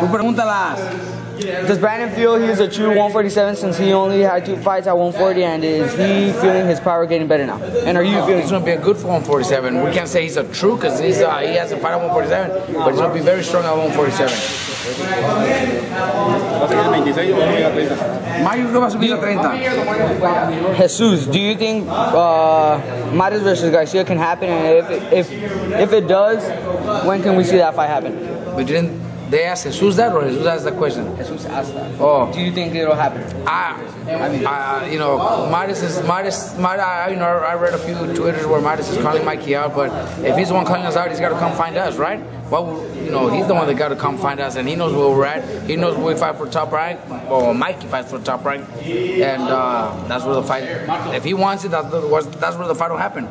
Tú pregúntalas. Does Brandon feel he's a true 147 since he only had two fights at 140 and is he feeling his power getting better now? And are you feeling? He's going to be a good for 147. We can't say he's a true because he's uh, he hasn't fight at 147, but he's going to be very strong at 147. Mayo que va a subir a 30. Jesus, do you think uh, Mares versus Garcia can happen? And if if if it does, when can we see that fight happen? But didn't they ask Jesus that or Jesus asked the question? Jesus asked that. Oh. Do you think it'll happen? I, I, you know, Mares is Mares. Mares I, you know, I read a few twitters where Mares is calling Mikey out, but if he's the one calling us out, he's got to come find us, right? Well, you know, he's the one that got to come find us, and he knows where we're at. He knows we fight for top rank, or Mikey fights for top rank, and uh, that's where the fight. If he wants it, that's, that's where the fight will happen.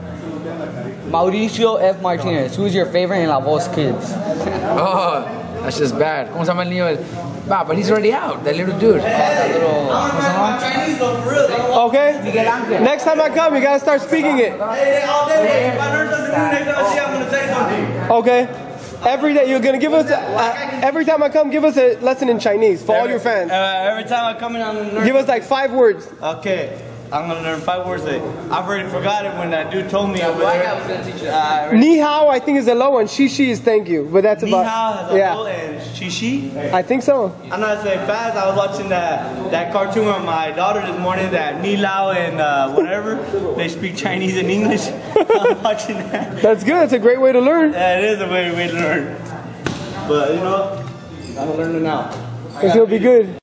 Mauricio F. Martinez, who's your favorite in La Voz Kids? Oh, that's just bad. ¿Cómo se llama el niño? Bah, but he's already out. That little dude. Okay? Next time I come, you gotta start speaking it. Okay? Every day, you're gonna give us, every time I come, give us a lesson in Chinese for all your fans. Uh, every time I come in, I'm. Give us like five words. Okay, I'm gonna learn five words that I've already forgotten when that dude told me over there. Uh, Ni hao, I think, is a low one. Shi shi is thank you, but that's Ni about. hao has a yeah, low and shishi. I think so. I'm not saying fast. I was watching that that cartoon with my daughter this morning. That Ni Lao and uh, whatever they speak Chinese and English. I'm watching that. That's good. That's a great way to learn. Yeah, it is a way way to learn. But you know, I'm learning now. Because he'll be good.